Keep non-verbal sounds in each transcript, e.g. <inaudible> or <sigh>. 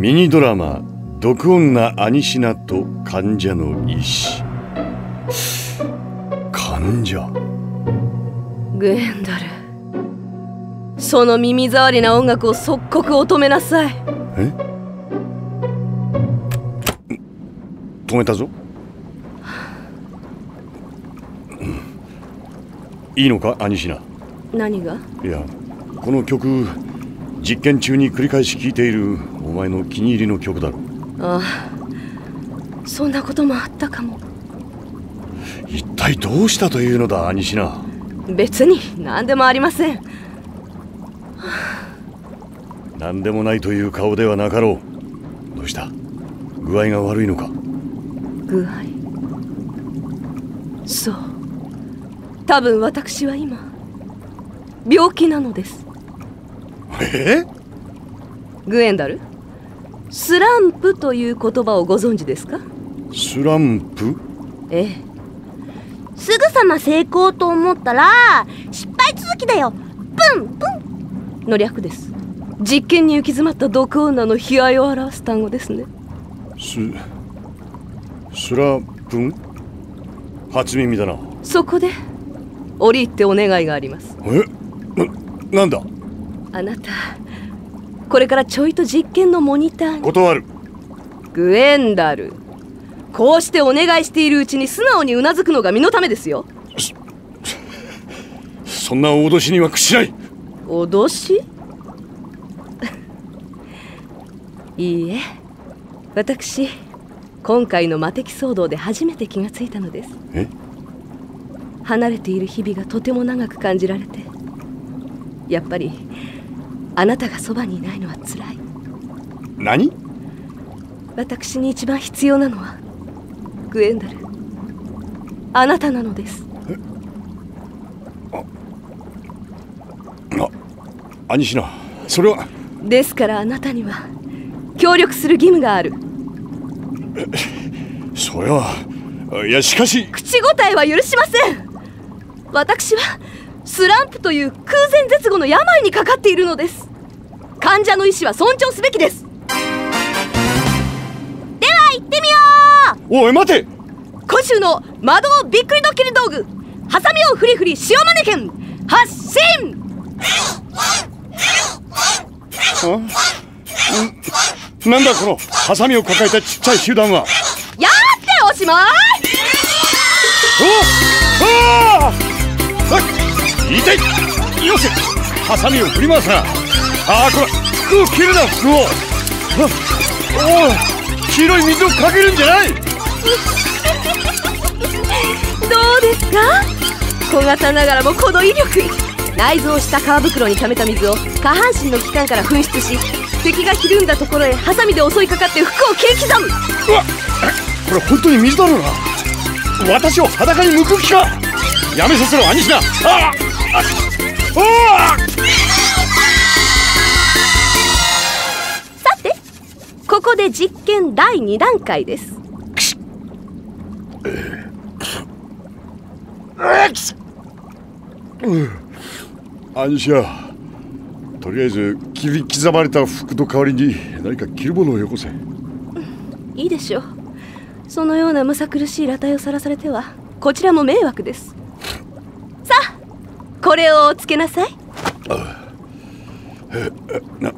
ミニドラマ「毒女アニシナと患者の医師」患者？グエンドル。その耳障りな音楽を即刻お止めなさい。え？止めたぞ。いいのか？アニシナ。何が？いやこの曲実験中に繰り返し聴いているお前の気に入りの曲だろ。ああそんなこともあったかも。一体どうしたというのだアニシナ。別に何でもありません。何でもないという顔ではなかろう。どうした？具合が悪いのか？具合？そう。多分私は今病気なのですえ？グエンダル？スランプという言葉をご存知ですか？スランプ？ええ。すぐさま成功と思ったら失敗続きだよ。プンプン。の略です。実験に行き詰まった毒女の悲哀を表す単語ですね。ススラプ？ン初耳だな。そこで折り入ってお願いがあります。え？ななんだ？あなたこれからちょいと実験のモニターに。断る。グエンダル。こうしてお願いしているうちに素直にうなずくのが身のためですよ。そ <laughs> んな脅しには屈しない。脅し？<laughs> いいえ。私今回の魔敵騒動で初めて気がついたのです。え？離れている日々がとても長く感じられて。やっぱりあなたがそばにいないのはつらい。何？私に一番必要なのはグエンダル。あなたなのです。あ。アニシナそれは。ですからあなたには協力する義務がある。それは。いやしかし。口答えは許しません。私はスランプという空前絶後の病にかかっているのです患者の意思は尊重すべきです。では行ってみよおい待て。今週の魔導びっくりドッキリ道具ハサミをフリフリ塩マネケン発進なんだこのハサミを抱えたちっちゃい集団は。やっておしまい。おああ痛い。よせハサミを振り回すなああこれ服を切るな服を。あおい黄色い水をかけるんじゃない。どうですか？小型ながらもこの威力。内蔵した皮袋に溜めた水を下半身の器官から噴出し敵がひるんだところへハサミで襲いかかって服を切り刻む。うわこれ本当に水だろうな。私を裸に向く気か。やめさせろアニシナ。あああさここで実験第2段階です。アニシナとりあえず切り刻まれた服の代わりに何か着るものをよこせ。いいでしょう。そのようなむさ苦しい裸体をさらされてはこちらも迷惑です。さあこれをつけなさい。な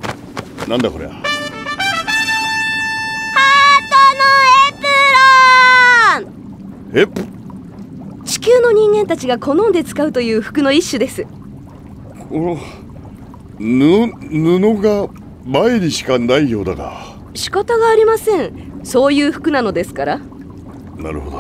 なんだこれはえ？ぷ地球の人間たちが好んで使うという服の一種です。この布布が前にしかないようだが。仕方がありません。そういう服なのですから。なるほど。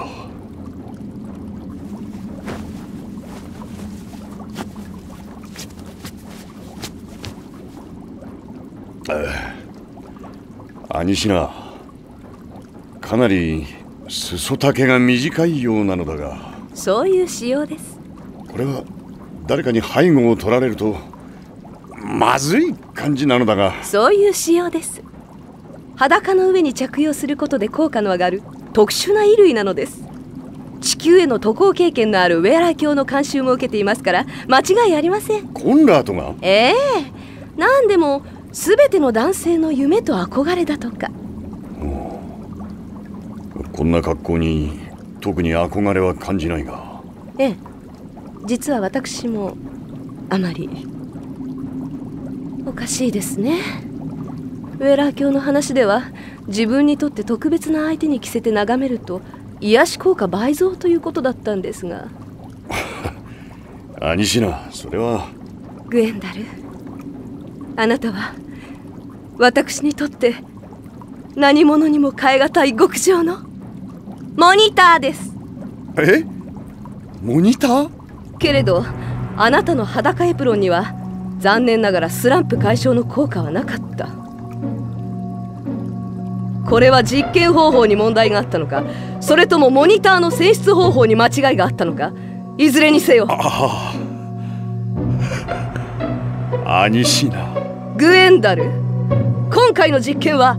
あアニシナかなり裾丈が短いようなのだが。そういう仕様です。これは誰かに背後を取られるとまずい感じなのだが。そういう仕様です。裸の上に着用することで効果の上がる特殊な衣類なのです。地球への渡航経験のあるウェアラ教の監修も受けていますから間違いありません。コンラートが？ええ。何でも全ての男性の夢と憧れだとかこんな格好に特に憧れは感じないが。ええ。実は私もあまり。おかしいですね。ウェラー教の話では自分にとって特別な相手に着せて眺めると癒し効果倍増ということだったんですが。アニシナそれは。グエンダル。あなたは私にとって何者にも代え難い極上のモニターです。え？モニター？けれどあなたの裸エプロンには残念ながらスランプ解消の効果はなかった。これは実験方法に問題があったのか？それともモニターの選出方法に間違いがあったのか？いずれにせよ。ああ。アニシナ。グエンダル。今回の実験は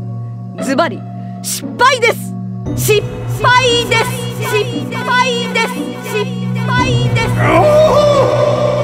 ズバリ失敗です。失敗です。失敗です。失敗です。